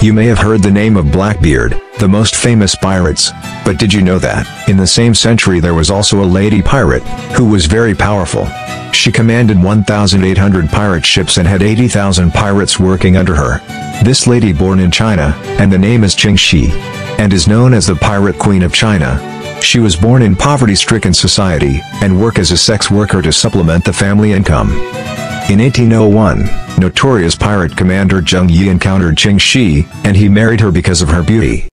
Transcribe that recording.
You may have heard the name of Blackbeard, the most famous pirates. But did you know that, in the same century there was also a lady pirate, who was very powerful. She commanded 1,800 pirate ships and had 80,000 pirates working under her. This lady born in China, and the name is Ching Shih, and is known as the Pirate Queen of China. She was born in poverty-stricken society, and work as a sex worker to supplement the family income. In 1801, notorious pirate commander Zheng Yi encountered Ching Shih, and he married her because of her beauty.